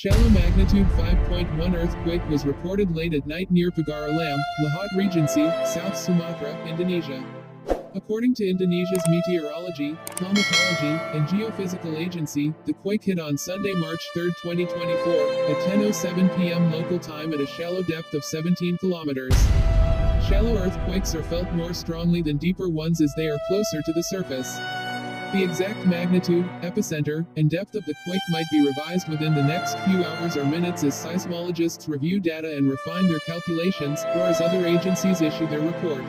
Shallow magnitude 5.1 earthquake was reported late at night near Pagaralam, Lahat Regency, South Sumatra, Indonesia. According to Indonesia's Meteorology, Climatology, and Geophysical Agency, the quake hit on Sunday, March 3, 2024, at 10.07 p.m. local time at a shallow depth of 17 kilometers. Shallow earthquakes are felt more strongly than deeper ones as they are closer to the surface. The exact magnitude, epicenter, and depth of the quake might be revised within the next few hours or minutes as seismologists review data and refine their calculations, or as other agencies issue their report.